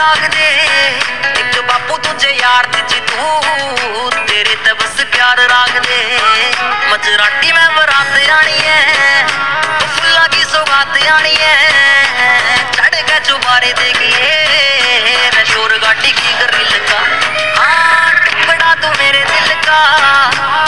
ਨੀਚੇ ਥਾਰ ਰਾਗ ਦੇ ਇੱਕ ਬਾਪੂ ਦੂਜੇ ਯਾਰ ਤੇ ਜੀ ਤੂੰ ਤੇਰੇ ਤੇ ਬਸ ਪਿਆਰ ਰਾਗ ਦੇ ਮਜਰਾਟੀ ਮੈਂ ਬਰਾਤ ਆਣੀ ਐ ਉਹ ਫੁੱਲਾਂ ਦੀ ਸੌਗਾਤ ਆਣੀ ਐ ਚੜ ਕੇ ਚੁਬਾਰੇ ਦੇ ਗਏ ਮੈਂ ਸ਼ੋਰ ਗਾਟੀ ਕੀ ਕਰੀ ਲੱਗਾ ਹਾਂ ਟੁਕੜਾ ਤੂੰ ਮੇਰੇ ਦਿਲ ਕਾ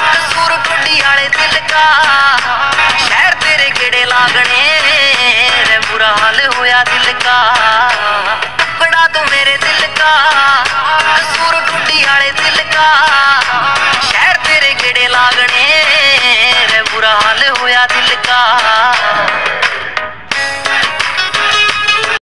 ਕਸੂਰ ਕੁੱਡੀ ਵਾਲੇ ਦਿਲ ਕਾ ਸ਼ਹਿਰ ਤੇਰੇ ਕਿਹੜੇ ਲਾਗਣੇ ਵੇ ਬੁਰਾ ਹਾਲ ਹੋਇਆ ਦਿਲ ਤਿਲਕਾ ਕਸੂਰ ਗੁੱਡੀ ਵਾਲੇ ਤਿਲਕਾ। ਸ਼ਹਿਰ ਤੇਰੇ ਕਿਹੜੇ ਲਾਗਣੇ, ਵੇ ਬੁਰਾ ਹਾਲ ਹੋਇਆ ਦਿਲ ਦਾ